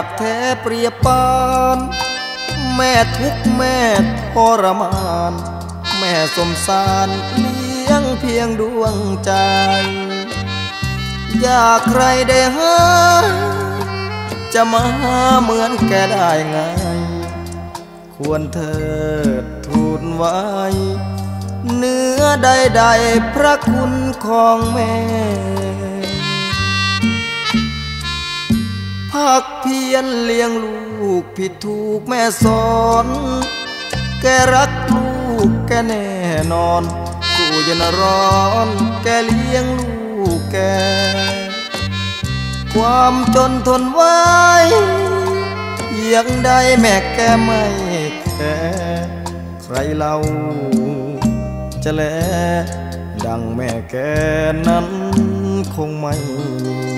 แม่อยากแท้เปรียบปาน แม่ทุกแม่ทรมาน แม่สมสารเลี้ยงเพียงดวงใจ อยากใครได้หาจะมาเหมือนแกได้ไง ควรเธอทูลไว้ เนื้อใดๆพระคุณของแม่ พักเพียนเลี้ยงลูกผิดถูกแม่สอน แกรักลูกแกแน่นอนสู้เย็นร้อน แกเลี้ยงลูกแก ความจนทนไว้ยังได้แม่แกไม่แค่ใครเล่าจะแลดังแม่แกนั้นคงไม่มี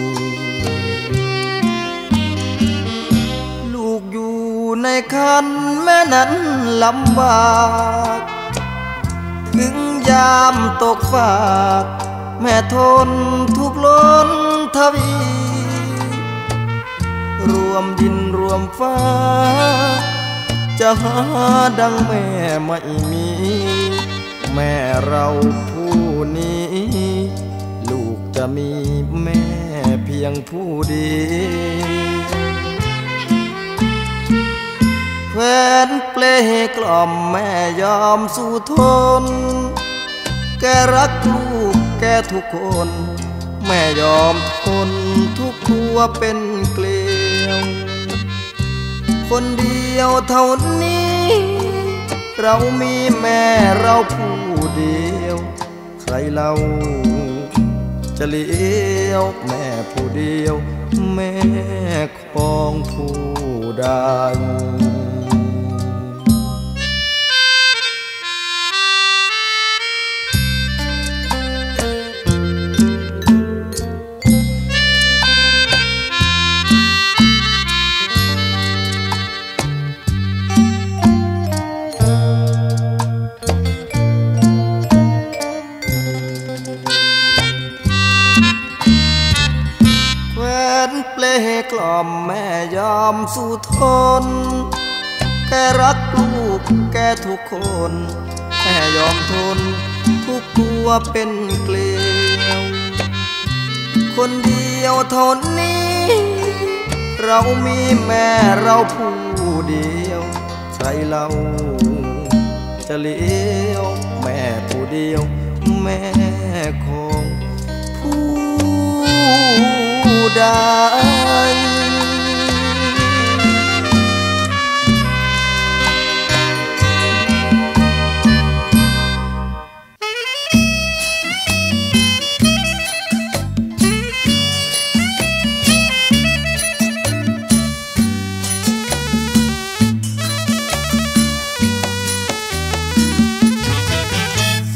ในคันแม่นั้นลำบาก ถึงยามตกฝาก แม่ทนทุกล้นทวี รวมดินรวมฟ้า จะหาดังแม่ไม่มี แม่เราผู้นี้ ลูกจะมีแม่เพียงผู้เดียว แฟนเปลกล่อมแม่ยอมสู้ทน แกรักลูกแกทุกคน แม่ยอมทนทุกตัวเป็นเกลียว คนเดียวเท่านี้ เรามีแม่เราผู้เดียว ใครเราจะเลี้ยวแม่ผู้เดียว แม่ของผู้ใด เปลกล่อมแม่ยอมสู้ทน แกรักลูกแกทุกคน แม่ยอมทน ทุกตัวเป็นเกลียว คนเดียวท่านี้ เรามีแม่เราผู้เดียว ใครเราจะเลี้ยวแม่ผู้เดียว แม่ของผู้ ใด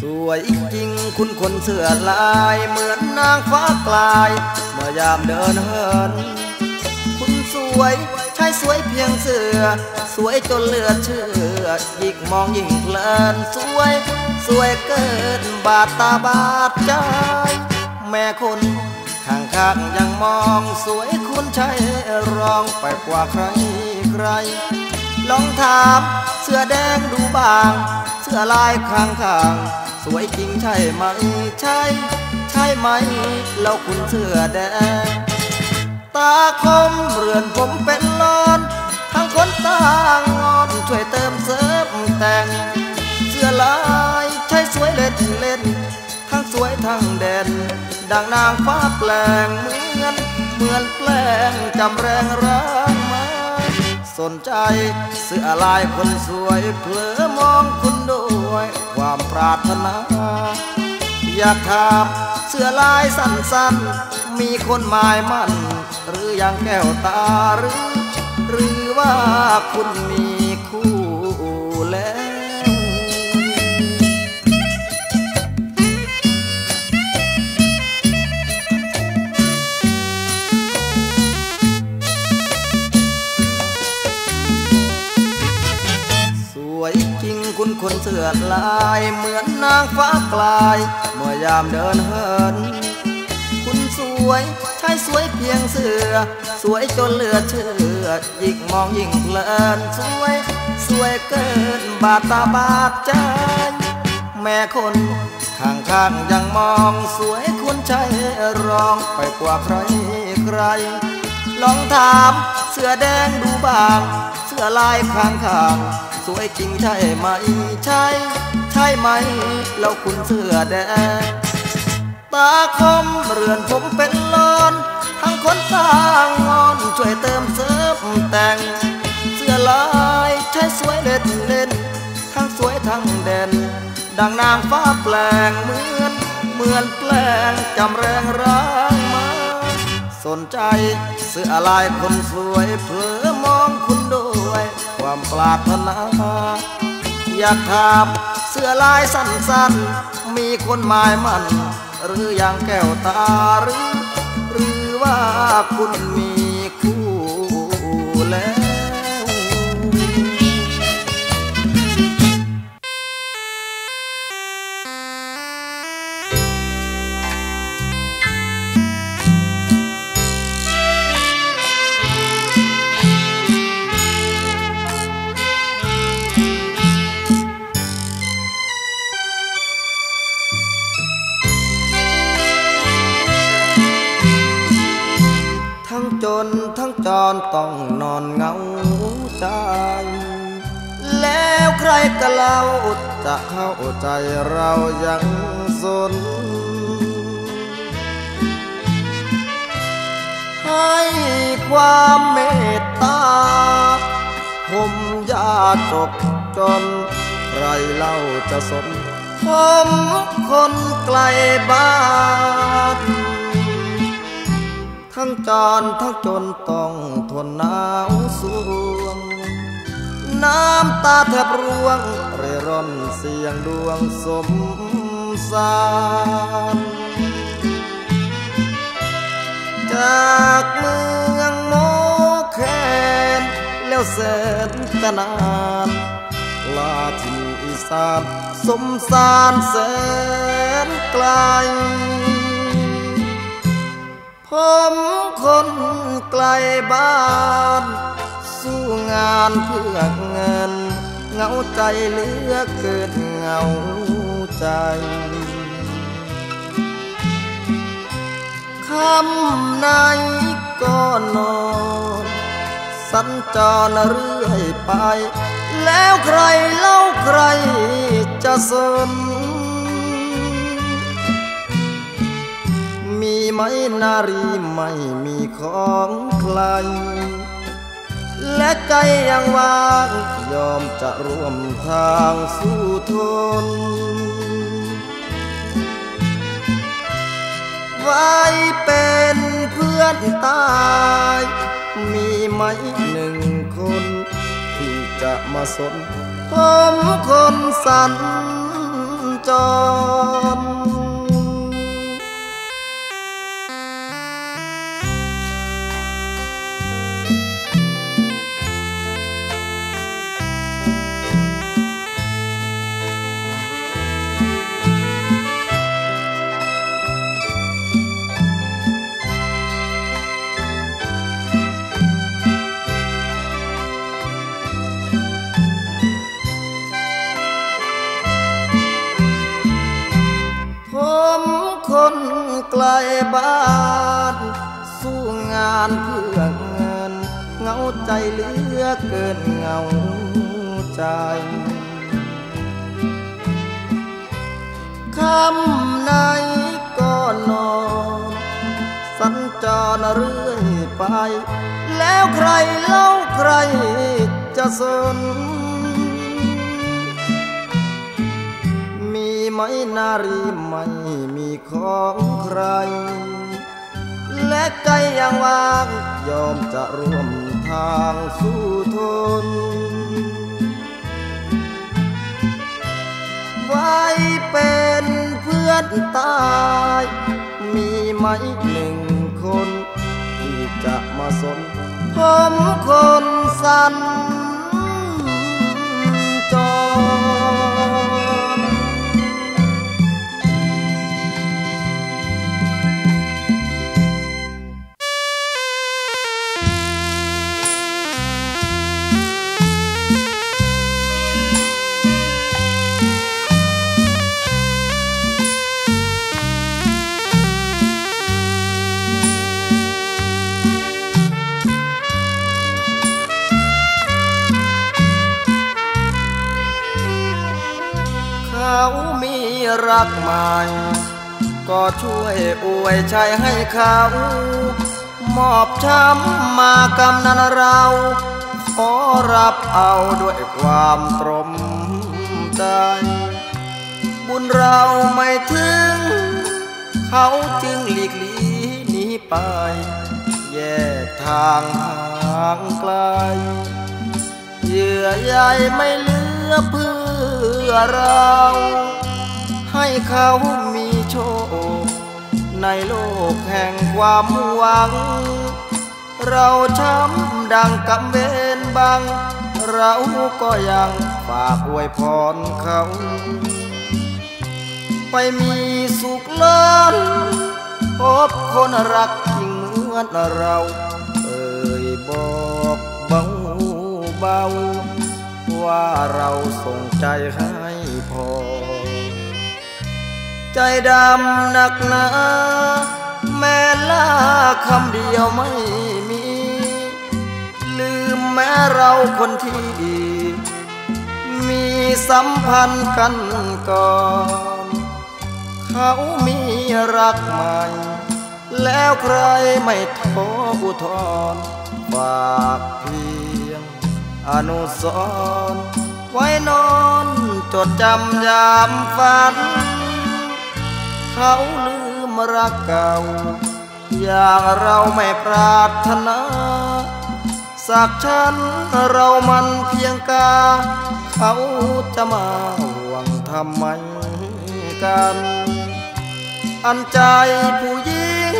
สวยจริงคุณคนเสื้อลาย เหมือนนางฟ้ากลาย ยามเดินเหิน คุณสวยใช่สวยเพียงเสือ สวยจนเลือดเชื่อยิ่งมองยิ่งเพลินสวย สวยเกินบาดตาบาดใจ แม่คนข้างข้างๆยังมองสวยคุณใช่ร้องไปกว่าใครใคร ลองถามเสื้อแดงดูบาง เสื้อลายข้างข้างๆสวยจริงใช่ไหมใช่ ช่ไหมเราคุณเสื้อแดง ตาคมเรือนผมเป็นลอนทั้งคนต่างงอนช่วยเติมเสริมแต่ง เสื้อลายใช่สวยเล่นเล่น ทั้งสวยทั้งเด่นดังนางฟ้าแปลงเหมือนเหมือนแปลงจำแรงรักมาสนใจเสื้อลายคนสวยเผลอมองคุณด้วยความปรารถนา อยากถามเสื้อลายสั้นๆ มีคนหมายมั่น หรืออยังแก้วตาหรือ หรือว่าคุณมี จริงคุณคนเสื้อลายเหมือนนางฟ้ากลาย เมื่อยามเดินเหิน คุณสวยชายสวยเพียงเสือ สวยจนเลือดเชื่อยิ่งมองยิ่งเพลินสวย สวยเกินบาดตาบาดใจ แม่คนข้างข้างยังมองสวยคุณใจร้องไปกว่าใครใคร ลองถามเสื้อแดงดูบาง เสื้อลายข้างข้าง สวยจริงใช่ไหม ใช่ ใช่ไหม แล้วคุณเสื้อแดง ตาคมเรือนผมเป็นลอน ทั้งคนต่างงอนช่วยเติมเสริมแต่ง เสื้อลายใช้สวยเล่นเล่น ทั้งสวยทั้งเด่น ดังนางฟ้าแปลงเหมือน เหมือนแปลงจำแรงร่างมา สนใจเสื้อลายคนสวยเพื่อมองคุณด้วย ความปรารถนา อยากถามเสื้อลายสั้นๆ มีคนหมายมัน หรืออย่างแก้วตาหรือ หรือว่าคุณมี จรต้องนอนเงาใจแล้วใครก็เล่าจะเข้าใจเรายังสน ให้ความเมตตาผมยาจกจน ใครเล่าจะสนผมคนไกลบ้าน ทั้งจรทั้งจนต้องทนหนาวสวง น้ำตาแทบร่วง เร่ร่อนเสียงดวงสมสารจากเมืองโมแคนแล้วแสนตนานลาที่อีสานสมสารแสนไกล ลบ้านสู้งานเพื่อเงินเหงาใจเลือกเกินเหงาใจคำไหนก็นอนสัญจรเรื่อยไป แล้วใครเล่าใครจะสน มีไหมนารีไม่มีของใคร และใจยังว่างยอมจะร่วมทางสู้ทน ไว้เป็นเพื่อนตาย มีไหมหนึ่งคน ที่จะมาสน ผมคนสัญจร คนไกลบ้านสู้งานเพื่อเงินเงาใจเหลือเกินเงาใจคำไหนก็นอนสัญจรเรื่อยไป แล้วใครเล่าใครจะสน ไหมนารีไม่มีของใคร และใจยังว่างยอมจะร่วมทางสู้ทน ไว้เป็นเพื่อนตาย มีไหมหนึ่งคน ที่จะมาสนผมคนสัญจร รักใหม่ ก็ช่วยอวยชัยให้เขา มอบช้ำมากำนันเราขอรับเอาด้วยความตรมใจ บุญเราไม่ถึง เขาจึงหลีกลีหนีไป แยกทางห่างไกล เยื่อใยไม่เหลือเพื่อเรา ให้เขามีโชค ในโลกแห่งความหวัง เราช้ำดังกำเวนบัง เราก็ยังฝากอวยพรเขา ไปมีสุขล้นพบคนรักยิ่งเหมือนเรา เอ่ยบอกเบาเบาว่าเราส่งใจให้พอ ใจดำหนักหนาแม่ล่าคำเดียวไม่มี ลืมแม้เราคนที่ดี มีสัมพันธ์กันก่อน เขามีรักใหม่ แล้วใครไม่ทออุทธรฝากเพียง อนุสรไว้นอนจดจำยามฝัน เขาลืมรักเก่า อย่างเราไม่ปรารถนาสักฉันเรามันเพียงกา เขาจะมาห่วงทำไมกัน อันใจผู้หญิง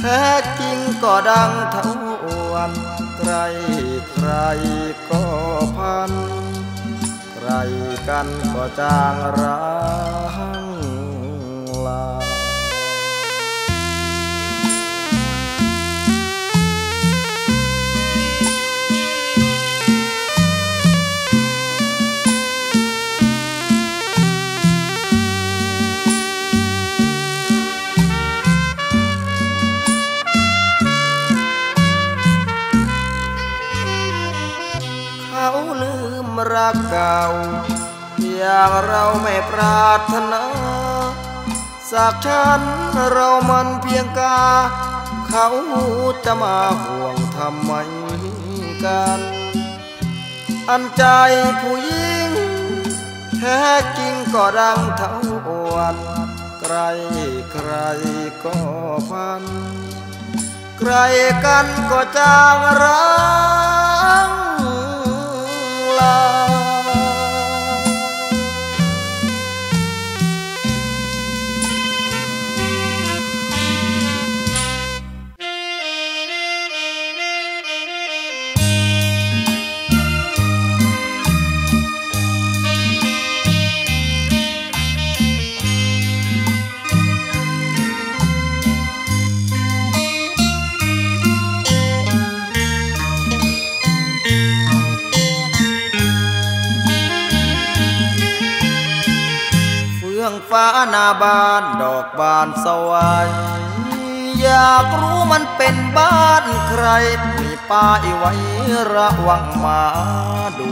แท้จริงก็ดังเท่าวันใครใครก็พัน ใครกันก็จางร้าง ลาเขาลืมรักเก่าอย่างเราไม่ปรารถนา สักฉันเรามันเพียงกา เขาจะมาห่วงทำไมกัน อันใจผู้หญิง แท้จริงก็ดังเท่าอวันใครใครก็พัน ใครกันก็จางร้าง บ้านดอกบานสวายอยากรู้มันเป็นบ้านใคร มีป้ายไว้ระวังมาดู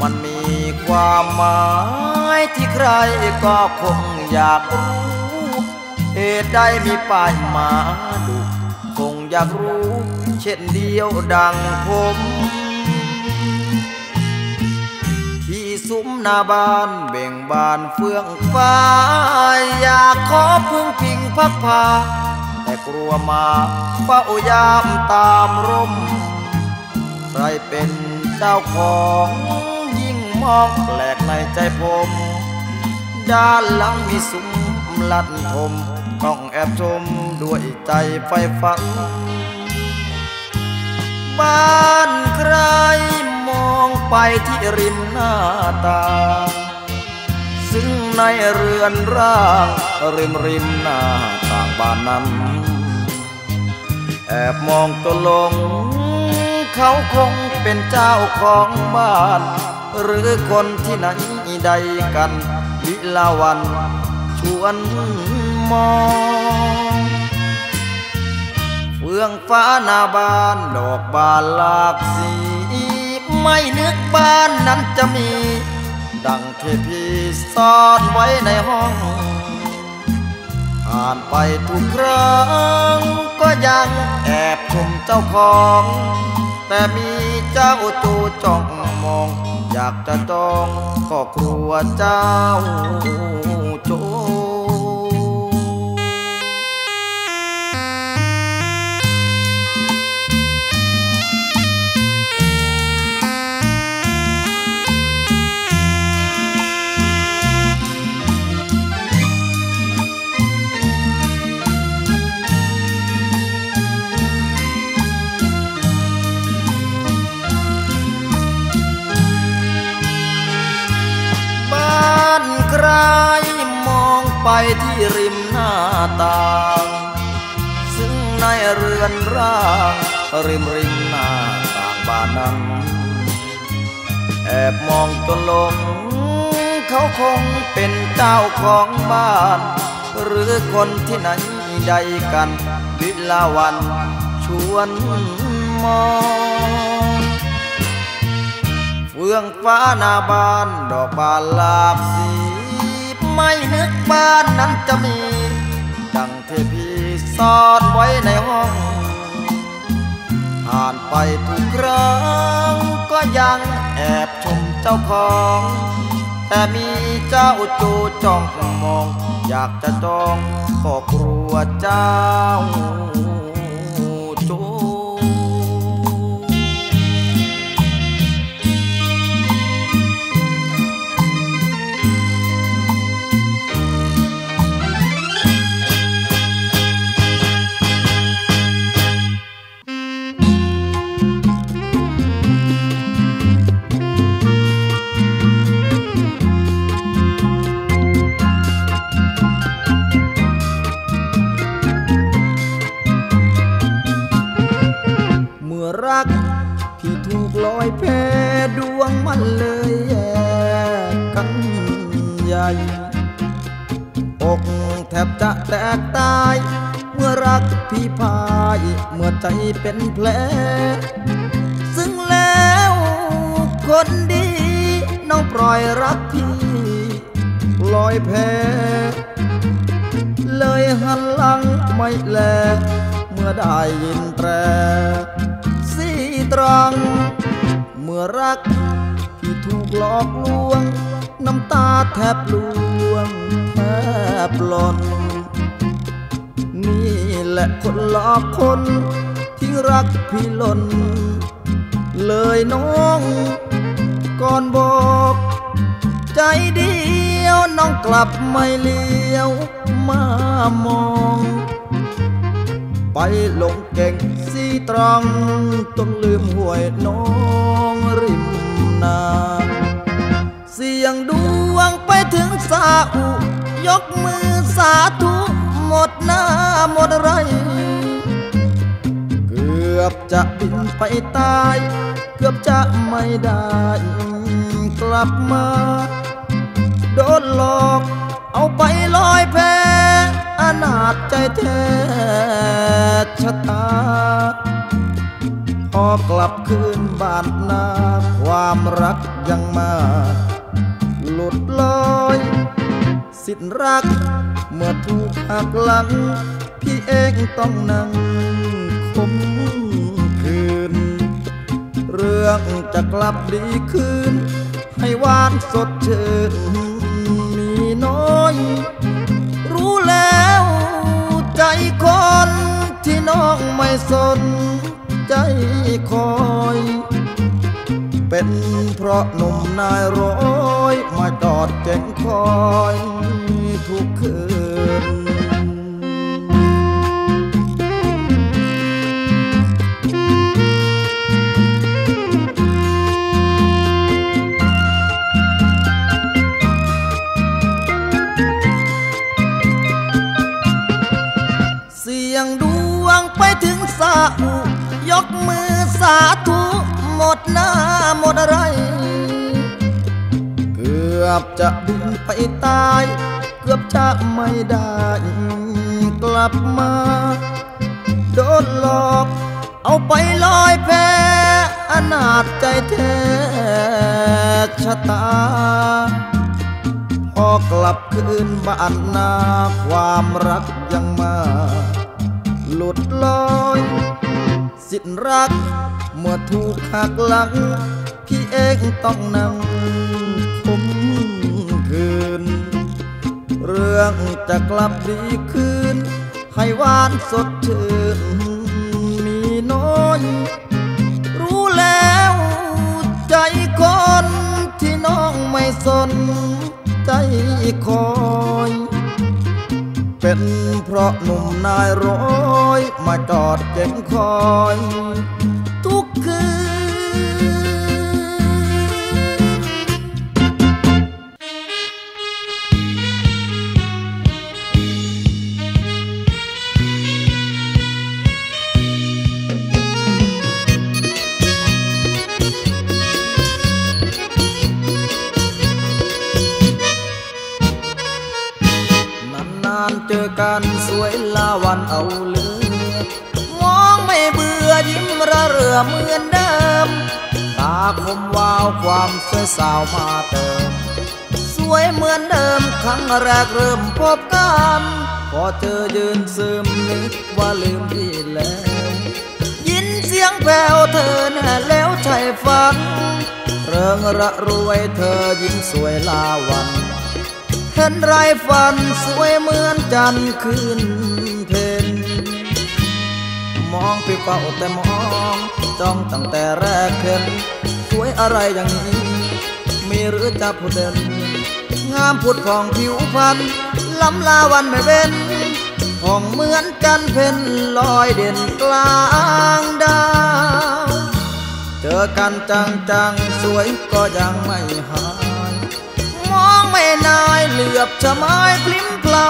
มันมีความหมายที่ใครก็คงอยากรู้เหตุใดมีป้ายมาดู คงอยากรู้ เช่นเดียวดังผม ซุ้มนาบานเบ่งบานเฟื่องฟ้า อยากขอพึ่งพิงพักพา แต่กลัวมาเฝ้ายามตามร่ม ใครเป็นเจ้าของยิ่งมองแปลกในใจผม ด้านหลังมีซุ้มลัดทมต้องแอบชมด้วยใจไฟฝัน บ้านใคร มองไปที่ริมหน้าตาซึ่งในเรือนร่างริมริมหน้าต่างบ้านนั้น แอบมองตัวลง เขาคงเป็นเจ้าของบ้าน หรือคนที่ไหนใดกันวิลาวัน ชวนมองเฟื่องฟ้าหน้าบ้านดอกบานหลากสี ไม่นึกบ้านนั้นจะมี ดังที่พี่ซ่อนไว้ในห้อง ผ่านไปทุกครั้งก็ยังแอบชมเจ้าของ แต่มีเจ้าจูจ้องมอง อยากจะจองก็กลัวเจ้า โจใครมองไปที่ริมหน้าต่าง ซึ่งในเรือนร่างริมริมหน้าต่างบ้านนั้น แอบมองจนลง เขาคงเป็นเจ้าของบ้าน หรือคนที่ไหนใดกันวิลาวันชวนมอง เฟืองฟ้านาบานดอกบานลาบสีไม่นึกบ้านนั้นจะมี ดังเทพีซ่อนไว้ในห้อง ผ่านไปทุกครั้งก็ยังแอบชมเจ้าของ แต่มีเจ้าจูจ้องมอง อยากจะจองก็กลัวเจ้า แตกตาย เมื่อรักพี่พาย เมื่อใจเป็นแผล ซึ่งแล้วคนดี น้องปล่อยรักพี่ลอยแพเลยหันหลังไม่แล เมื่อได้ยินแตรสีตรัง เมื่อรักที่ถูกหลอกลวง น้ำตาแทบลวงแทบหล่น แหละคนหลอกคนที่รักพี่หล่น เลยน้องก่อนบอก ใจเดียวน้องกลับไม่เลี้ยวมามอง ไปลงเก่งสีตรังต้องลืมห่วยน้องริมนาเสียงดวงไปถึงสาอุ ยกมือสาธุ หมดหน้าหมดไร เกือบจะบินไปตาย เกือบจะไม่ได้กลับมา โดนหลอกเอาไปลอยแพอนาจใจแท้ชะตา พอกลับคืนบ้านนาความรักยังมา หลุดลอย สิ้นรัก เมื่อถูกหักหลัง พี่เองต้องนั่งคมคืน เรื่องจะกลับดีคืน ให้หวานสดชื่นมีน้อย รู้แล้วใจคนที่น้องไม่สนใจคอย เป็นเพราะหนุ่มนายร้อยมาจอดเก่งคอยทุกคืนสาอุยกมือสาธ หมดหน้าหมดไร เกือบจะบินไปตาย เกือบจะไม่ได้กลับมา โดนหลอก เอาไปลอยแพอนาจใจแท้ชะตา พอกลับคืนบ้านนาความรักยังมา หลุดลอย สิ้นรัก เมื่อถูกหักหลัง พี่เองต้องนั่งคมคืน เรื่องจะกลับดีคืน ให้หวานสดชื่นมีน้อย รู้แล้วใจคนที่น้องไม่สนใจคอย เป็นเพราะหนุ่มนายร้อยมาจอดเจ็งคอย กันสวยลาวันเอาเลือมองไม่เบื่อยิ้มระเรือเหมือนเดิม ตาคมวาวความสวยสาวมาเติม สวยเหมือนเดิมครั้งแรกเริ่มพบกันพอเจอยืนซึมนึกว่าลืมพี่แล้ว ยินเสียงแผ่วเธอแน่แล้วใช่ฝันเริงระรวยเธอยิ้มสวยลาวัน เห็นไรฝันสวยเหมือนจันทร์ขึ้นเพนมองไปเฝ้าแต่มองจ้องตั้งแต่แรกเห็นสวยอะไรอย่างนี้ มีหรือจะพูดเด่นงามผุดของผิวพรรณล้ำลาวันไม่เว้นห้องเหมือนจันทร์เพ็ญลอยเด่นกลางดาวเจอกันจังจังสวยก็ยังไม่หาย นายเหลือบชะไม้พลิ้มเกลา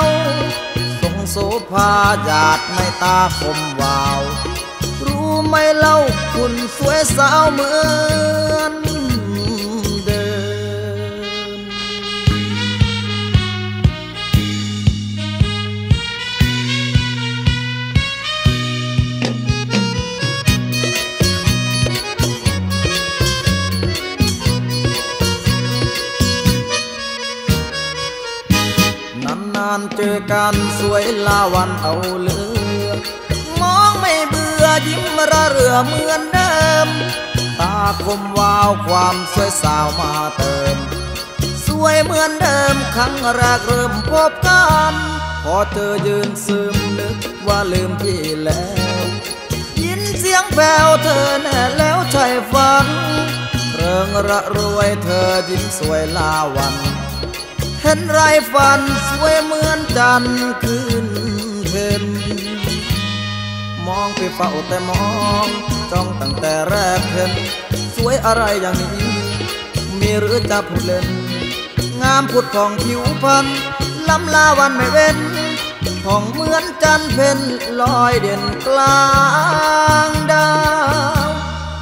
ทรงโสภาหยาดในตาคมวาว รู้ไหมเล่าคุณสวยสาวเหมือน นานเจอกันสวยลาวันเอาเลือมองไม่เบื่อยิ้มระเรือเหมือนเดิม ตาคมวาวความสวยสาวมาเติม สวยเหมือนเดิมครั้งแรกเริ่มพบกัน พอเจอยืนซึมนึกว่าลืมพี่แล้ว ยินเสียงแผ่วเธอแน่แล้วใช่ฝันเริงระรวยเธอยิ้มสวยลาวัน ห็นไรฝันสวยเหมือนจันทร์ขึ้นเพ็นมองไปเฝ้าแต่มองจ้องตั้งแต่แรกเห็น สวยอะไรอย่างนี้ มีหรือจะพูดเล่น งามผุดของผิวพรรณล้ำลาวันไม่เว้นห้องเหมือนจันเพ็ญลอยเด่นกลางดาว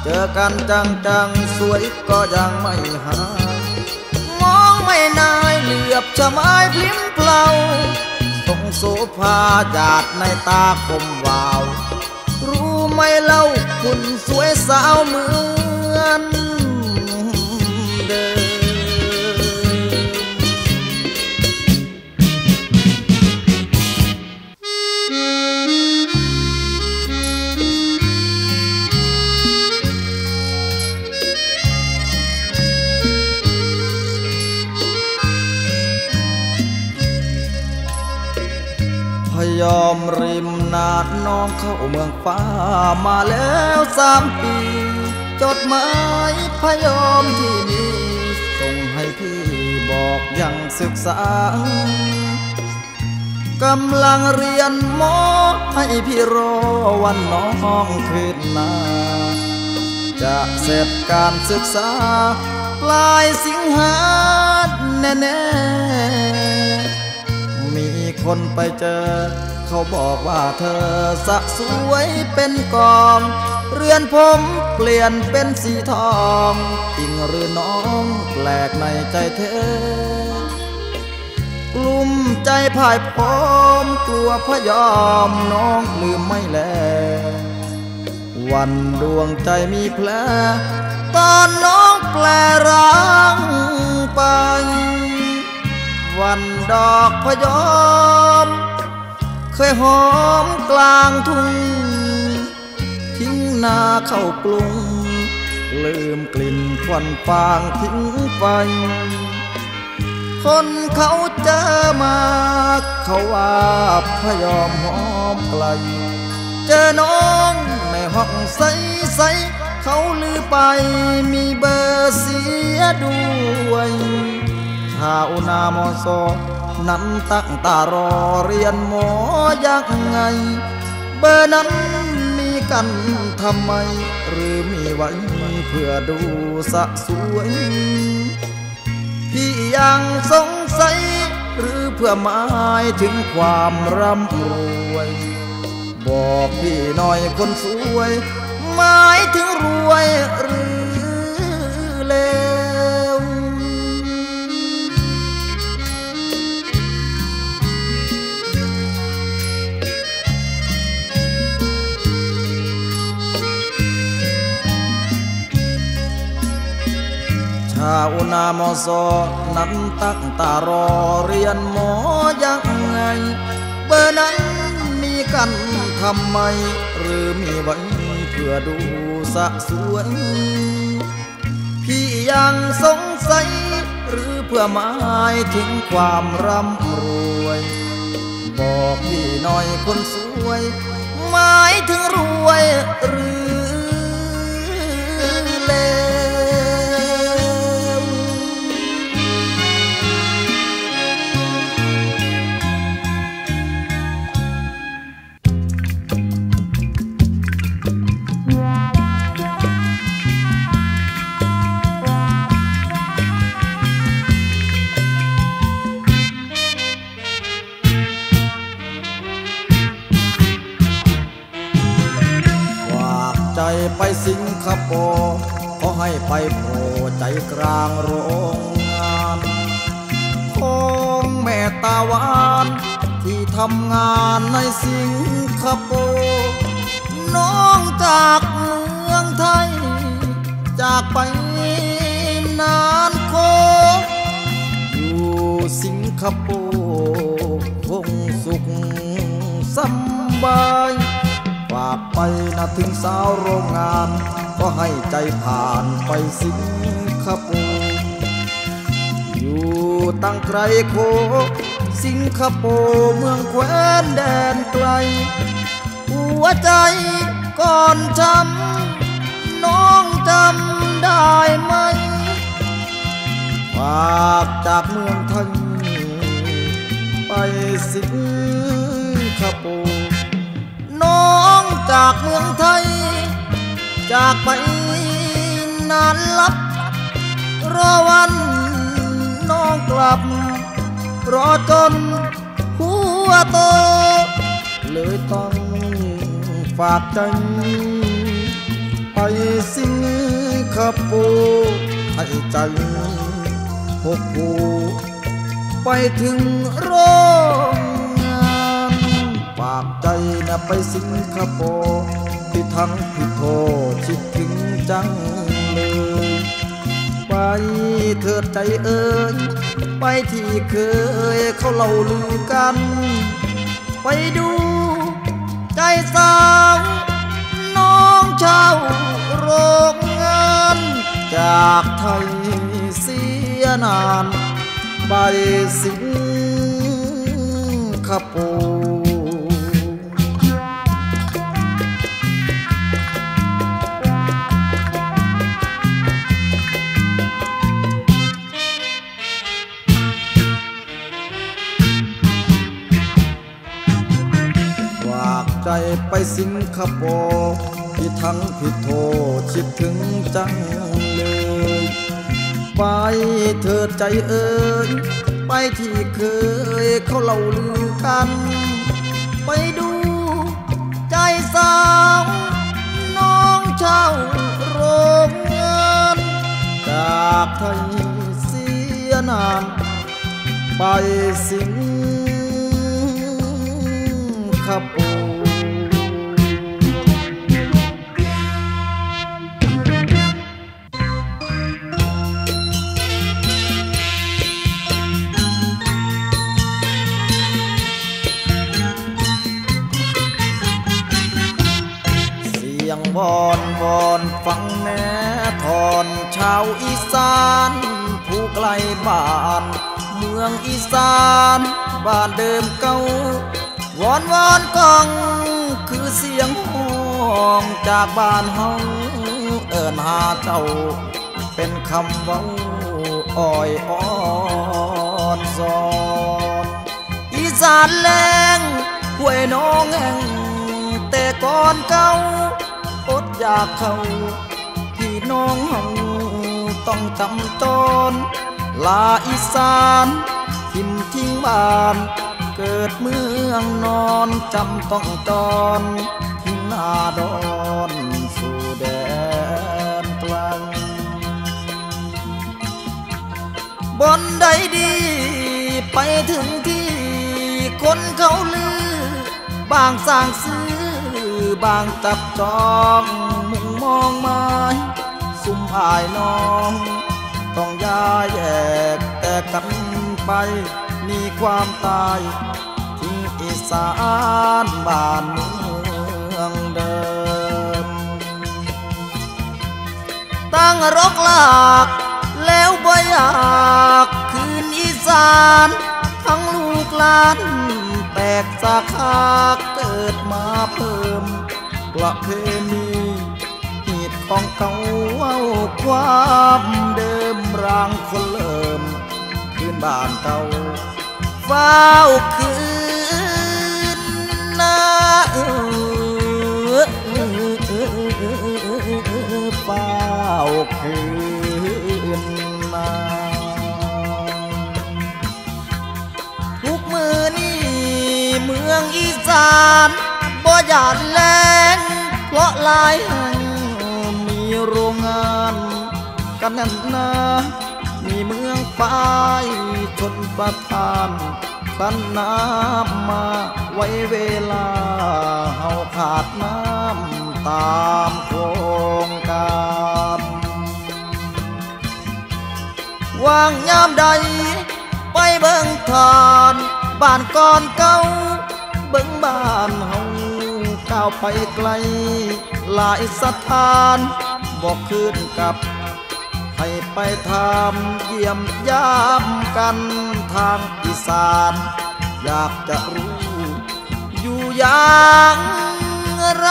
เจอกันจังจังๆสวยก็ยังไม่หา เหลือบชะไม้พลิ้มเปล่าทรงโสภาหยาดในตาคมวาว รู้ไหมเล่าคุณสวยสาวมือ ยอมริมนาดน้องเข้าเมืองฟ้ามาแล้วสามปี จดหมายพยอมที่นี่ส่งให้พี่บอกยังศึกษากำลังเรียนหมอให้พี่รอวันน้องขึ้นมา จะเสร็จการศึกษา ปลายสิงหาแน่ๆ คนไปเจอ เขาบอกว่าเธอสะสวยเป็นกอง เรือนผมเปลี่ยนเป็นสีทองจริงหรือน้องแปลกในใจเธอกลุ่มใจพ่ายพร้อมกลัวพยอมน้องลืมไม่แลววันดวงใจมีแผลตอนน้องแปลร้างไป วันดอกพยอม เคยหอมกลางทุ่ง ทิ้งนาเข้ากรุงลืมกลิ่นควันฟางทิ้งไป คนเขาเจอมาเขาว่าพยอมหอมไกล เจอน้องในห้องใสใสเขาลือไปมีเบอร์เสียด้วย ชาวนามอสอนั้นตั้งตารอเรียนหมอยังไง เบอร์นั้นมีกันทำไม หรือมีไว้เพื่อดูสะสวย พี่ยังสงสัย หรือเพื่อหมายถึงความร่ำรวย บอกพี่หน่อยคนสวย หมายถึงรวยหรือเลว ชาวนามอสอนั้นตั้งตารอเรียนหมอยังไง เบอร์นั้นมีกันทำไม หรือมีไว้พื่อดูสะสวยพี่ยังสงสัย หรือเพื่อหมายถึงความร่ำรวย บอกพี่หน่อยคนสวย หมายถึงรวยหรือ อให้ไปโผล่ใจกลางโรงงานของแม่ตาวานที่ทำงานในสิงคโปร์น้องจากเมืองไทย จากไปนานโค อยู่สิงคโปร์คงสุขสบายฝากไปนะถึงสาวโรงงาน ก็ให้ใจผ่านไปสิงคโปร์อยู่ตั้งไกลโค สิงคโปร์เมืองแคว้นแดนไกล หัวใจก่อนจำน้องจำได้ไหมฝากจากเมืองไทยไปสิงคโปร์น้องจากเมืองไทย จากไปนานลับ รอวันน้องกลับ รอจนหัวโต เลยต้องฝากใจไปสิงคโปร์ให้ใจหกผูไปถึงโรงงานฝากใจนะไปสิงคโปร์ ทั้งพี่โทชิดถึงจังเลยไปเถิดใจเอ่ยไปที่เคยเขาเล่าลือกัน ไปดูใจสาวน้องเจ้าโรงงาน จากไทยเสียนาน ไปสิงคโปร์ ไปสิงคโปร์ที่ทั้งผิดโทชิดถึงจังเลย ไปเธอใจเอ่ยไปที่เคยเขาเล่าลือกัน ไปดูใจสาวน้องเจ้าโรงงานจากไทยเสียนาน ไปสิง ฟังแน่ทอนชาวอีสาน ผู้ไกลบ้าน เมืองอีสานบ้านเดิมเก่าวอนวอนกองคือเสียงห้องจากบ้านเฮาเอิ้นหาเจ้า เป็นคำเว้าอ้อยอ่อนสอนอีสานแรงห้วยน้องแห่งแต่ก่อนเก่า อยากเขาพี่น้องเฮาต้องจำตอนลาอีสานทิมทิ้งบ้านเกิดเมืองนอนจำต้องจอนทิ้งนาดอนสู่แดนกลางบนใดดีไปถึงที่คนเขาลือ บางสร้างซื้อ บางจับจองมุงมองไม้สุ่มอายน้อง ต้องย้ายแยกแต่กันไปมีความตายทิ้งอีสานบ้านเมืองเดิม ตั้งรกหลากแล้วบ่อยากคืนอีสานทั้งลูกหลานแตกสาขาเกิดมาเพิ่ม ประเพณีเหีดของเก่าเอาความเดิมร่างคนเริ่มคืนบ้านเก่าเฝ้าคืนนาเฝ้าคืนนาทุกมือนี่เมืองอีสานบ่หยาดแรง ราะหลายแห่งมีโรงงานกันแน่นนามีเมืองปลายชนประทานคันน้ำมาไว้เวลาเฮาขาดน้ำตามโครงการวางยามใด ไปเบิ่งทานบ้านก่อนเก่าเบิ่งบ้านเฮาาวไปไกล หลายสถานบอกคืนกับ ให้ไปทำเยี่ยมยามกันทางอีสาน อยากจะรู้ อยู่อย่างไร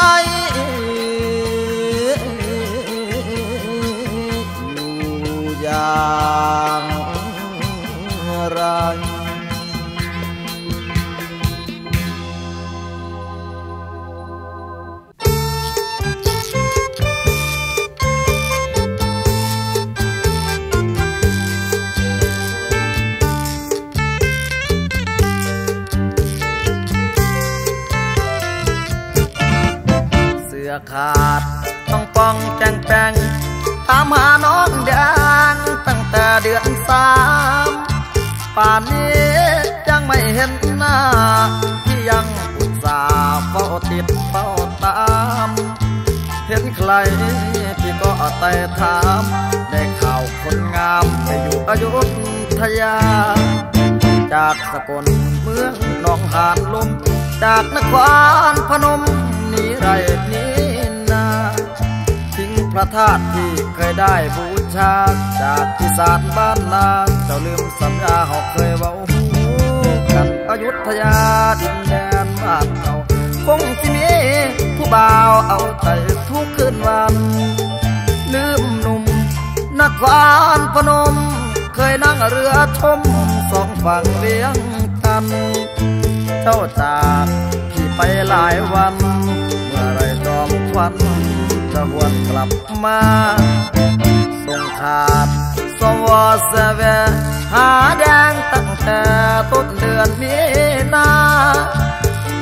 ขาด ต้องป้องแจงแจงตามหาน้องแดงตั้งแต่เดือนสามป่านนี้ยังไม่เห็นหน้า ที่ยังอุตส่าห์เฝ้าติดเฝ้าตาม เห็นใครที่ก็แต่ถาม ได้ข่าวคนงามไปอยู่อยุธยา จากสกลเมืองหนองหานลม จากนครพนมนีไรนี้ พระธาตุที่เคยได้บูชา จากที่สานบ้านนาเจ้าลืมสัญญาเขาเคยเว้าหูกันอยุธยาดินแดนบ้านเก่าคงที่มีผู้บ่าวเอาใจทุกคืนวัน ลืมหนุ่มนครพนม เคยนั่งเรือชมสองฝั่งเลี้ยงกัน เจ้าจากพี่ไปหลายวัน เมื่อไรจอมควัน จะหวนกลับมาส่งขาดสวอสเวหาแดงตั้งแต่ต้นเดือนมีนา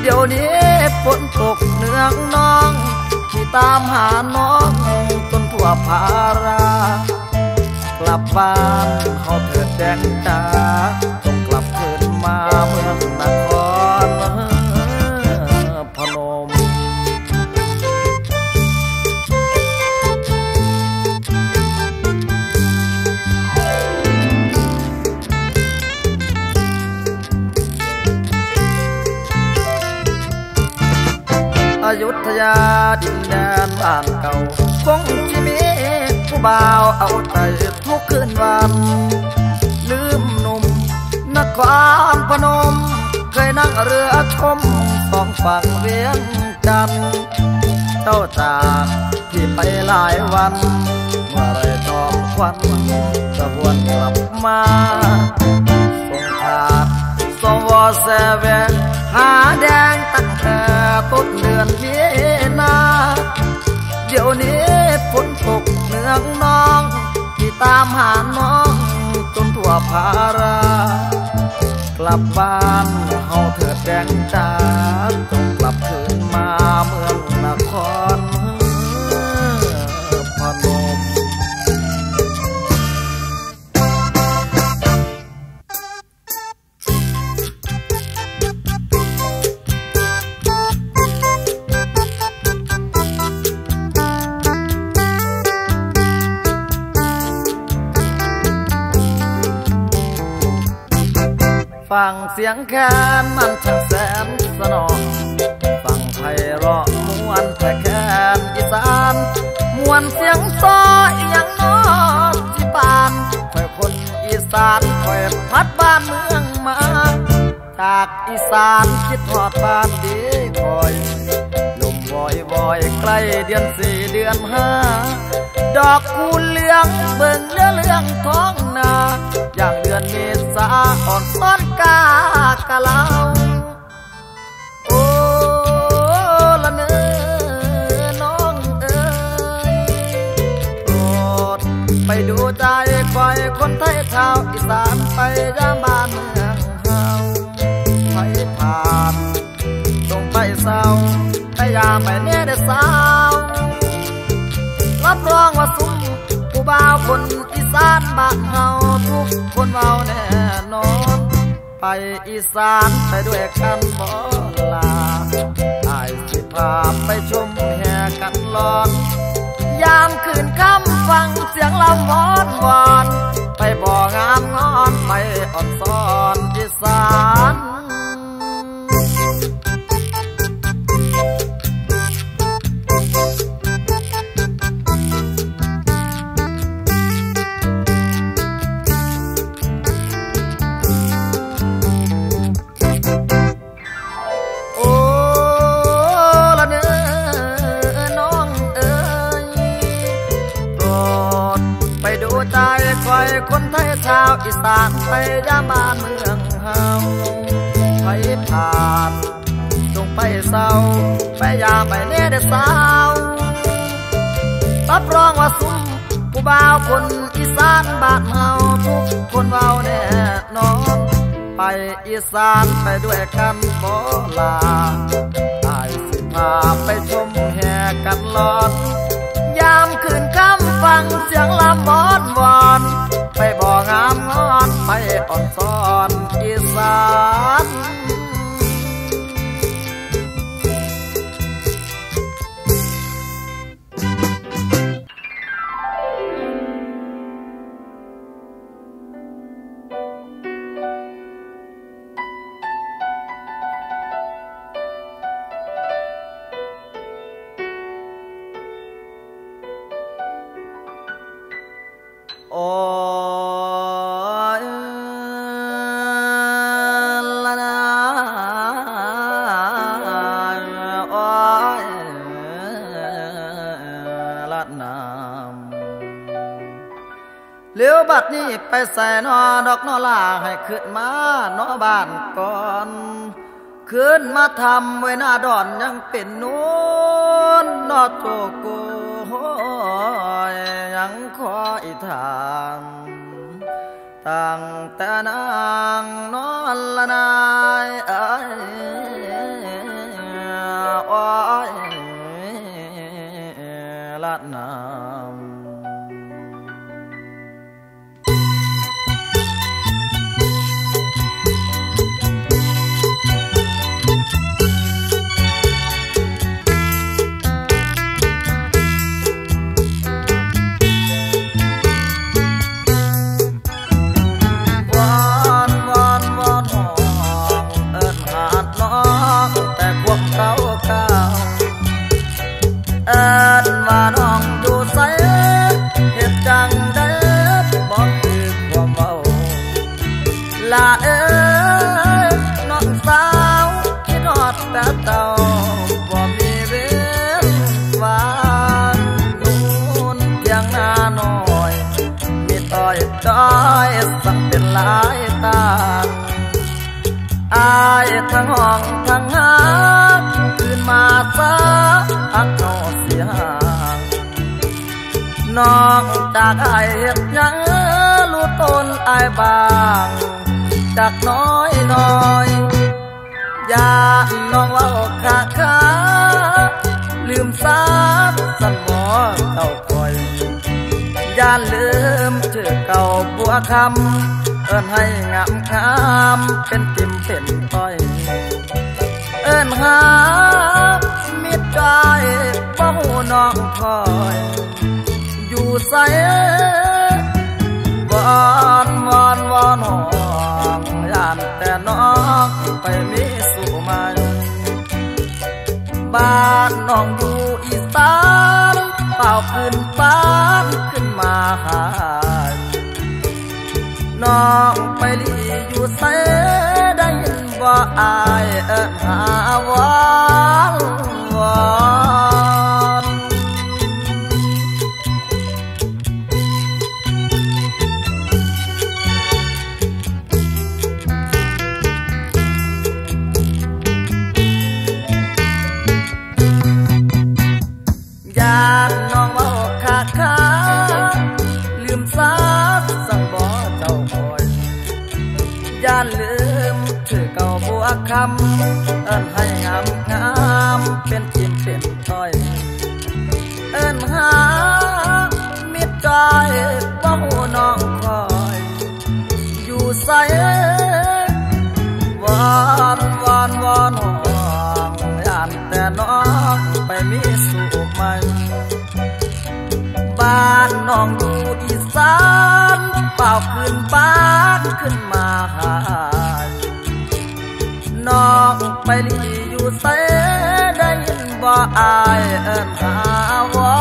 เดี๋ยวนี้ฝนตกเนืองน้อง ที่ตามหาน้องจนทั่วภารา กลับบ้านเขาเถิดแดงจ้าจงกลับคืนมาเมืองนครานเก่าคงจิมีผู้บ่าวเอาใจทุกคืนวัน ลืมหนุ่มนครพนม เคยนั่งเรือชมสองฝั่งเวียงจันทร์เจ้าจากที่ไปหลายวันเมื่อไรจอมควันจะวนกลับมาสงขาดสวอเซเวนหาแดงตั้งแต่ต้นเดือนมี ดี๋ยวนี้ฝนตกเนืองน้อง ที่ตามหาน้อง จนทั่วภารา กลับบ้านเฮาเถิดแดงจ้าจงกลับคืนมาเมือง สียงแคนมันช่างแสนสนองฟังไพเราะมวนแต่แคนอีสานมวนเสียงซออีหยังนอที่ปานคอยคนอีสานคอยพัดบ้านเมืองมา จากอีสานคิดทอดบ้านดีคอยลมวอยวอยใกล้เดือนสี่เดือนห้าดอกคูเหลืองเบิ่งเลือเรื่องท้องนา อย่างเดือนเมษาอ่อนซ้อนกา ก อีสานไปด้วยกันบอลาไอสิพาไปชมแห่กันลอน ยามคืนค่ำฟังเสียงลำวอนวอน ไปบ่องามงอนไปอ่อนซ้อนอีสาน ชาวอีสานไปยามาเมืองเฮาไปผ่านจงไปเศร้าไปยาไปเน่เด้อสาวรับรองว่าสุ้มผู้บ่าวคนอีสานบ้านเฮาทุกคนเว้าแน่นอนไปอีสานไปด้วยกันบ่ลาไอ้ายสิพาไปชมแห่กันลอนยามคืนค่ำฟังเสียงลำบอนวอน ไปบ่งามงอนไป อ่อนซ้อนอีสาน บัดนี้ไปใส่นอดอกนอลาให้ขึ้นมานอบ้านก่อนขึ้นมาทำไว้หน้าดอนยังเป็นนูนนอโจโกยยังคอยทางตั้งแต่นางนอนละนายากอายเห็ดยังรู้ตนไอายบาง จากน้อยน้อยอย่าน้องว่าขาขาลืมสาสันหมอเก่าคอยย่าลืมชื่อเก่าบัวคำเอิ้นให้งามงามเป็นติมเป็นต้อยเอิ้นหามิตรใจบ่หูน้องคอยอย ใส่วอนวอนวอนห้องย่านแต่น้องไปมีสู่ใหม่บ้านน้องอยู่อีสานเป่าขึ้นบ้านขึ้นมาหาน้องไปลีอยู่เสได้ยินบ่าอายเอิ้นหาวอานน้องอยู่อีสานเป่าขึ้นบ้านขึ้นมาหาน้องไปลีอยู่เสได้ยินบ่อายเอิ้นหาวอ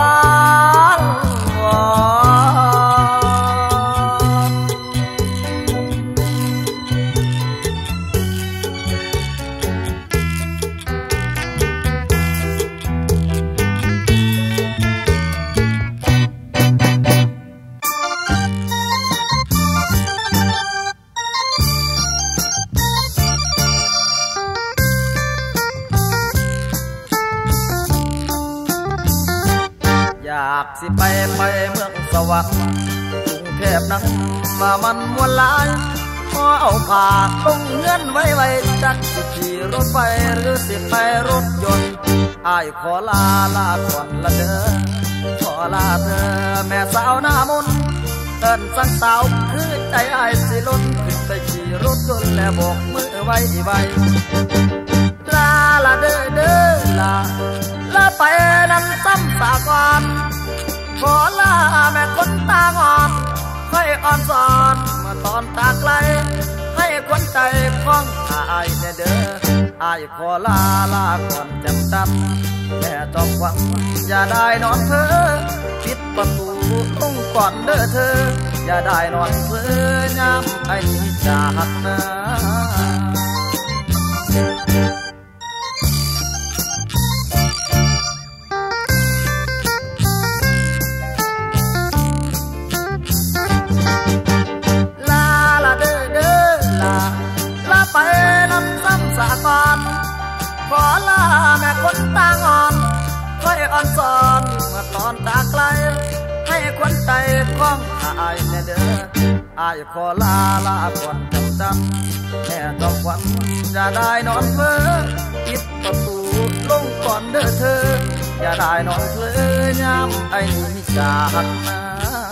น มามันมวนลายพอเอาผ้าลงเงื่อนไว้ไว้จักสิขี่รถไฟหรือสิไปรถยนต์อายขอลาลาก่อนละเด้อขอลาเธอแม่สาวหน้ามนเอิ้นสังสาวคือใจอายสิล้นขึ้นไปขี่รถยนต์และโบอกมือไว้ไว้ลาลาเด้อเด้อลาลาไปนั้นซ้ำสากอนขอลาแม่คนตางอน ค่อยอ่อนสอนเมื่อตอนตาไกล ให้คนใจคล้องอายแน่เด้ออายขอลาลาก่อนจำจำแม่จองหวังอย่าได้นอนเธอปิดประตูลงก่อนเด้อเธอ อย่าได้นอนเพื่อยามไอ้จากนะ ขอลาแม่คนตางอนค่อยอ่อนสอนเมื่อตอนจาไกล ให้ควันใจคล้องอายแน่เด้ออายขอลาลาก่อนจำจำแม่ต้องหวังอย่าได้นอนเพ้อปิดประตูลงก่อนเด้อเธอ อย่าได้นอนเพลอยามไอ้นี่จากนา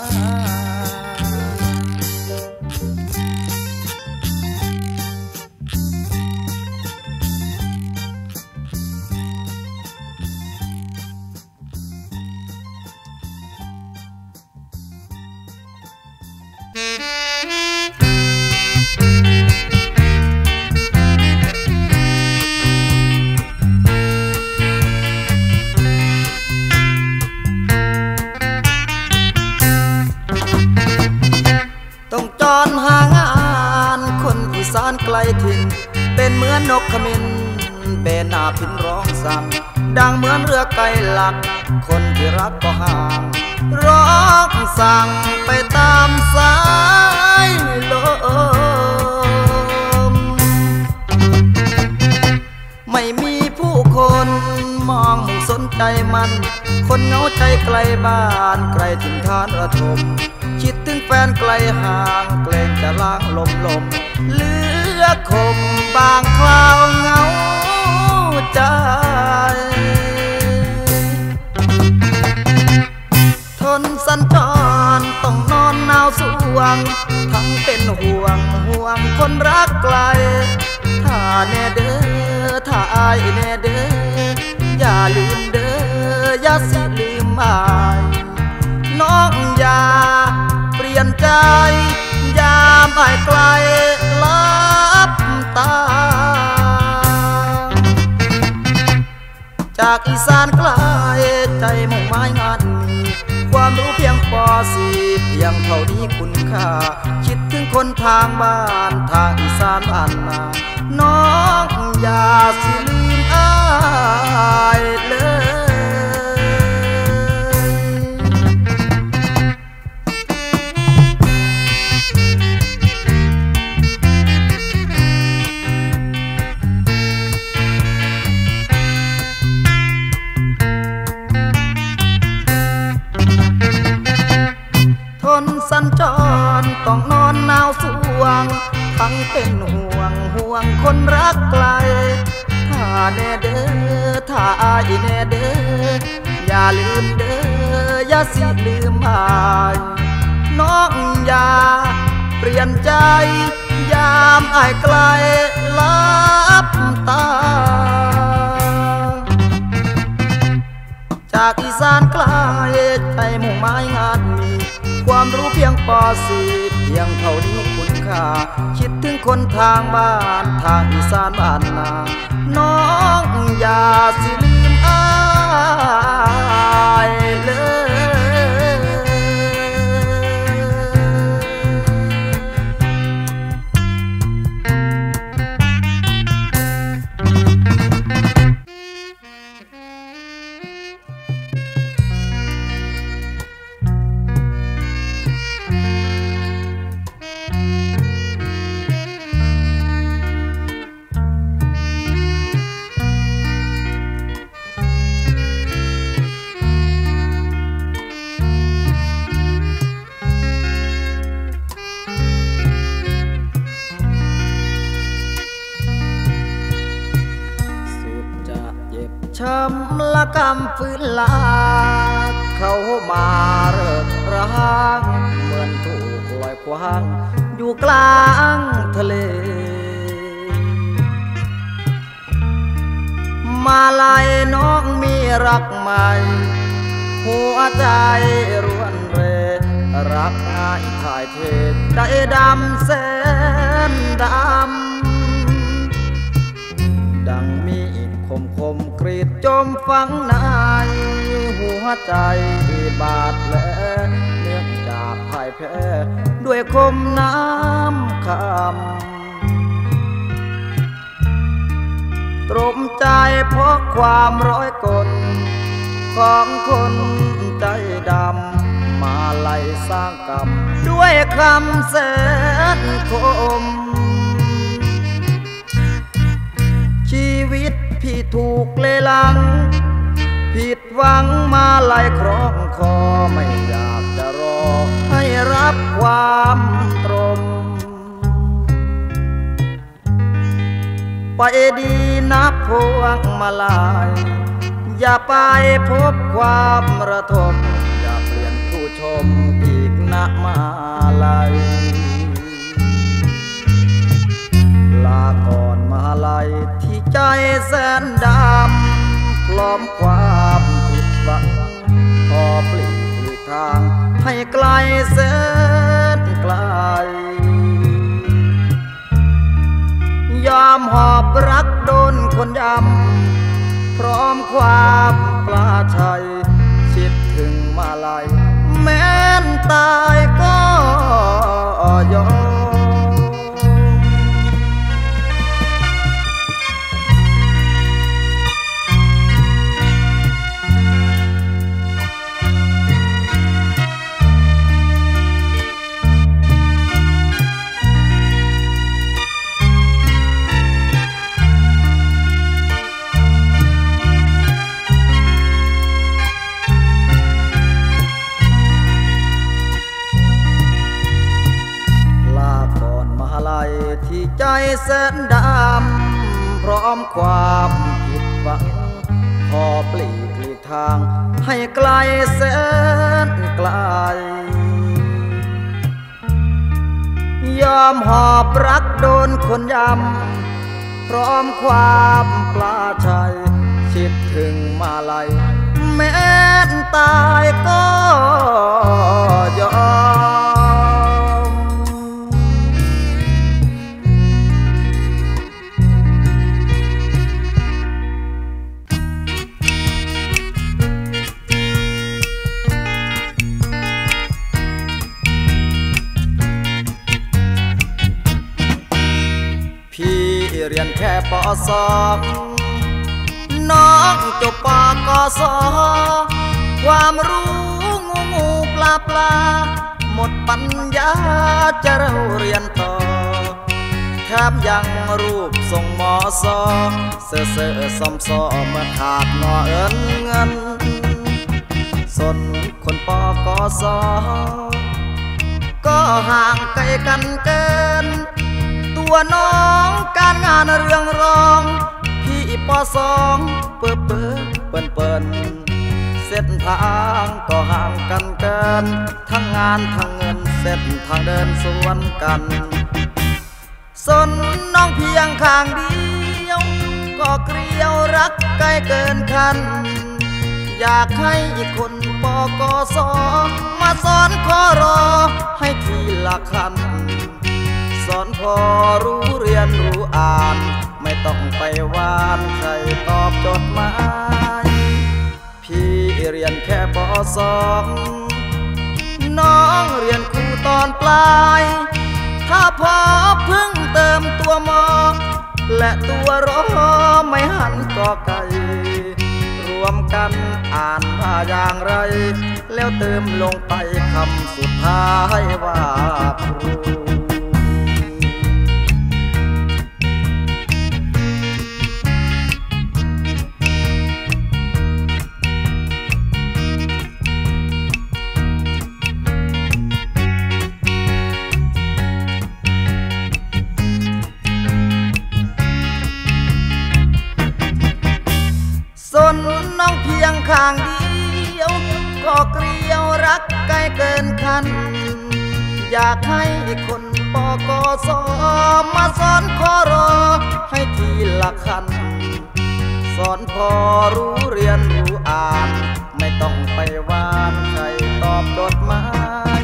ก คนที่รักก็ห่าง ร้องสั่งไปตามสายลม ไม่มีผู้คนมองสนใจมัน คนเงาใจไกลบ้านไกลถิ่นฐานระทม คิดถึงแฟนไกลห่างเกรงจะล้างลมลม เหลือคมบางคราว วง ทั้งเป็นห่วงห่วงคนรักไกล ถ้าแน่เด้อถ้าอายแน่เด้ออย่าลืมเด้ออย่าสิลืมอายน้องอย่าเปลี่ยนใจ อย่ามอายไกลลับตา จากอีสานไกลใจมุ่งหมายงาน ความรู้เพียงปอสีเพียงเท่านี้คุณค่า คิดถึงคนทางบ้านทางอีสานบ้านนา น้องอย่าสิลืมอายเลย สิลืมอายน้องอยาเปลี่ยนใจยามอายไกลลับตา จากอีสานไกลใจมุ่งหมายงานมี ความรู้เพียงปอสีเพียงเท่านี้คุณค่า คิดถึงคนทางบ้านทางอีสานบ้านนา น้องอยาสิลืมอายเลย ละกำฝืนลาเขามาเริกร้าง เหมือนถูกลอยควาง อยู่กลางทะเล มาลายน้องมีรักใหม่ หัวใจรวนเร รักง่ายถ่ายเทใจดำแสนดำ ดังมี คมคมกรีดจมฝังในหัวใจบาดแผลเนื่องจากพ่ายแพ้ด้วยคมน้ำคำตรมใจเพราะความร้อยกลของคนใจดำมาไล่สร้างกรรมด้วยคำแสนคมชีวิต พี่ถูกเลลัง ผิดหวังมาไล่ครองคอไม่อยากจะรอให้รับความตรม ไปดีนะพวงมาลาย อย่าไปพบความระทม อย่าเปลี่ยนผู้ชมอีกนะมาลายลาก่อนมาลายที่ ใจแสนดำพร้อมความผิดหวังขอปลีกทางให้ไกลแสนไกล ยอมหอบรักโดนคนยำพร้อมความปลาชัย คิดถึงมาลายแม้นตายก็ จแสนดำพร้อมความผิดหวังพอปลีกลีทาง ให้ไกลแสนไกล ยอมหอบรักโดนคนยำ พร้อมความปลาชัยคิดถึงมาลัยแม้ตายก็ยอม ปสองน้องจบปกสความรู้งูงูปลาปลาหมดปัญญาจะเราเรียนต่อแถมยังรูปทรงหมอสอเสือเสือซอมซอเมื่อขาดงอเอินเงินสนคนปกสก็ห่างไกลกันเกิน ตัวน้องการงานเรื่องรองพี่ปอสองเปิดเปิดเปินเปินเส้นทางก็ห่างกันเกิน ทั้งงานทั้งเงินเส้นทางเดินสวนกันสนน้องเพียงข้างเดียว ก็เกลียวรักใกล้เกินคัน อยากให้อีกคนปกสอมาสอนขอรอให้ทีละคัน อนพอรู้เรียนรู้อ่าน ไม่ต้องไปวานใครตอบจดหมาย พี่เรียนแค่ปสองน้องเรียนครูตอนปลาย ถ้าพอเพิ่งเติมตัวมอ และตัวรอไม่หันกอไก่รวมกันอ่านว่าอย่างไร แล้วเติมลงไปคำสุดท้ายว่าครู ข้างเดียว ก็เกลียวรักใกลเกินคัน อยากให้คนปกสมาสอนขอรอ ให้ทีละคัน สอนพอรู้เรียนรู้อ่าน ไม่ต้องไปวานใครตอบจดหมาย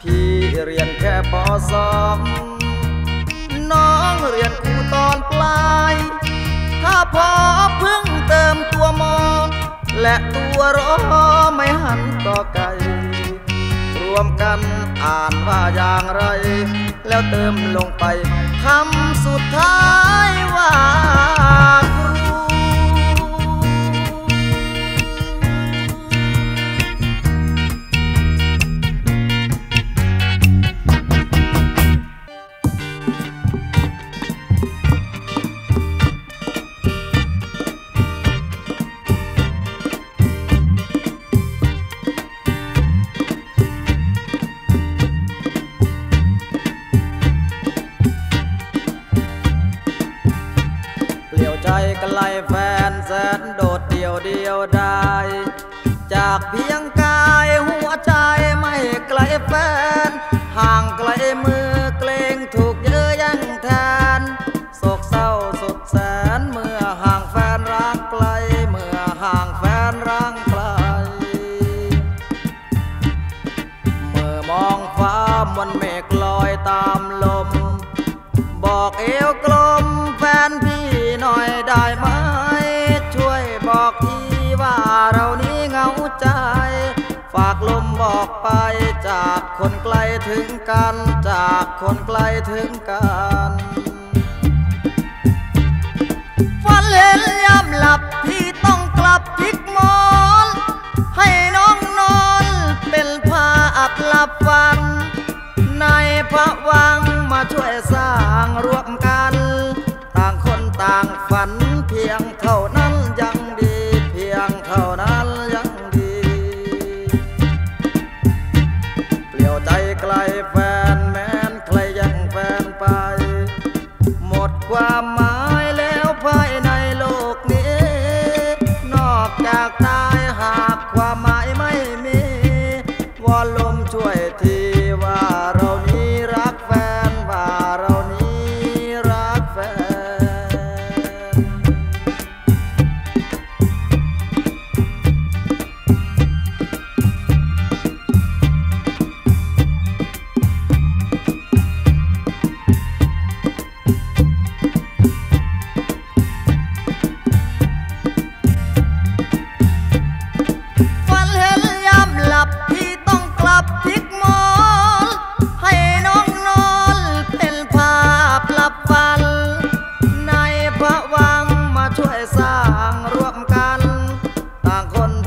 พี่เรียนแค่ปสองน้องเรียนครูตอนปลาย ถ้าพอเพิ่ง เติมตัวมอ และตัวรอไม่หันก็ไกลรวมกันอ่านว่าอย่างไร แล้วเติมลงไปคำสุดท้ายว่า แฟนแสนโดดเดี่ยวเดียวได้จากเพียง คนไกลถึงกัน จากคนไกลถึงกันฝันเห็นยามหลับพี่ต้องกลับพลิกมอน ให้น้องนอนเป็นผ้าอับหลับฝัน ในพระวังมาช่วยส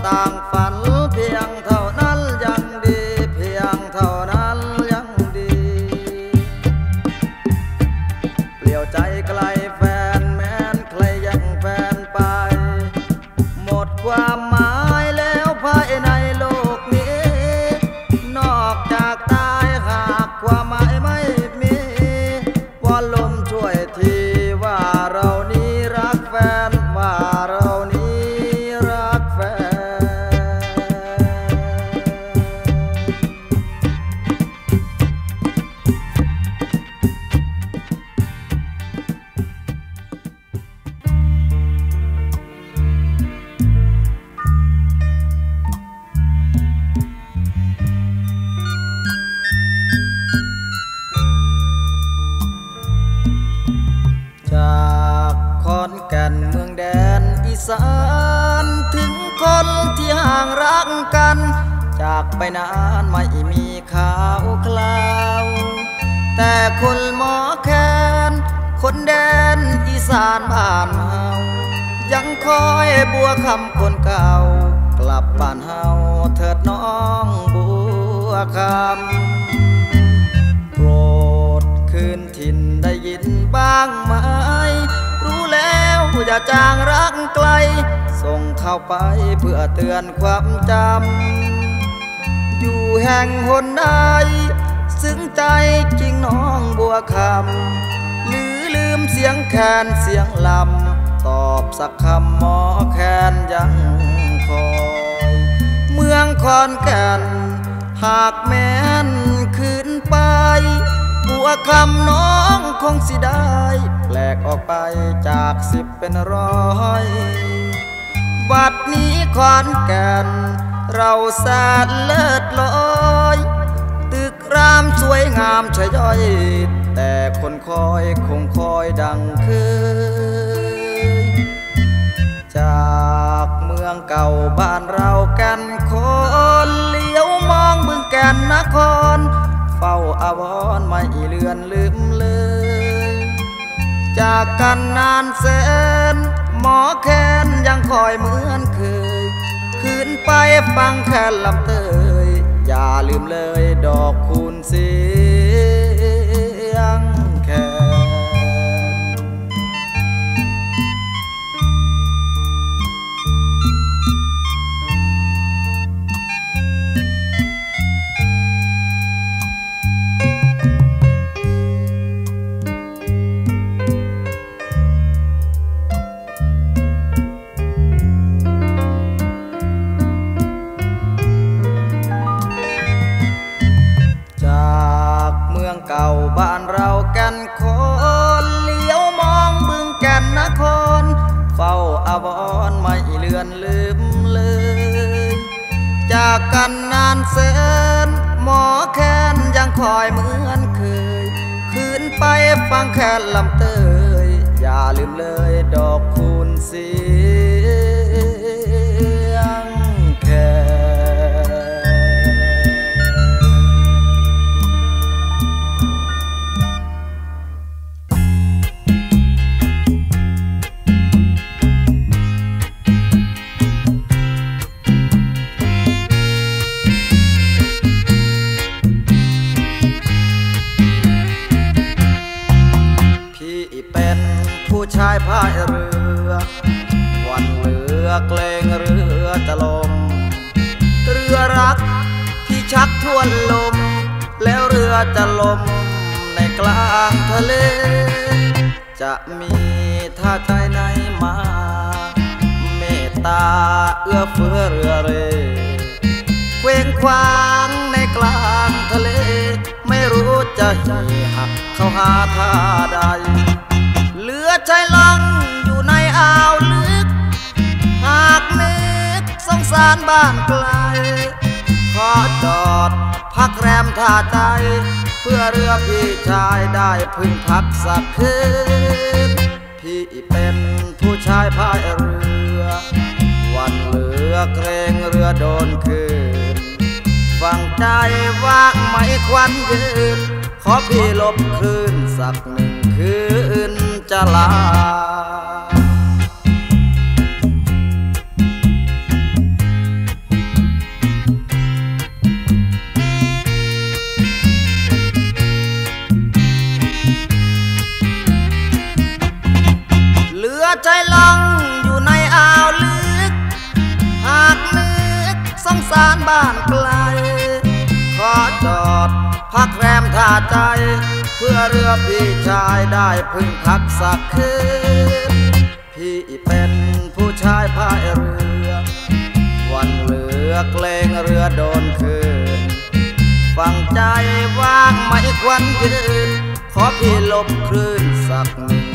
ต่าง ขอนแก่นเราสาดเลิศลอยตึกรามสวยงามชะย่อย แต่คนคอยคงคอยดังเคยจากเมืองเก่าบ้านเรากันคนเลี้ยวมองบึงแก่นนคร เฝ้าอาวรไม่เลือนลืมเลย จากกันนานแสนหมอแคนยังคอยเหมือนเคยคืน ไปฟังแค่ลำเตยอย่าลืมเลยดอกคูณสีาอวรไม่เลือนลืมเลย จากกันนานเสนหมอแค้นยังคอยเหมือนเคย คืนไปฟังแค่ลำเตย อย่าลืมเลยดอกายเรือ วันเรือเกรงเรือจะลม เรือรักที่ชักทวนลม แล้วเรือจะลมในกลางทะเล จะมีท่าใจไหนมา เมตตาเอื้อเฟื้อเรือเร่เคว้งคว้างในกลางทะเล ไม่รู้จะใจหักเข้าหาท่าใด สารบ้านไกล ขอจอดพักแรมท่าใจ เพื่อเรือพี่ชายได้พึ่งพักสักคืนพี่เป็นผู้ชายพายเรือ วันเหลือเกรงเรือโดนคืนฟังใจว่างไหมควันยืนขอพี่ลบคืนสักหนึ่งคืนจะลา เหลือใจลังอยู่ในอ่าวลึก หากนึกสงสารบ้านไกล ขอจอดพักแรมท่าใจ เพื่อเรือพี่ชายได้พึ่งพักสักคืน พี่เป็นผู้ชายพายเรือ วันเหลือเกรงเรือโดนคืน ฟังใจว่างไหมควันยืนขอพี่ลบคลื่นสักหนึ่ง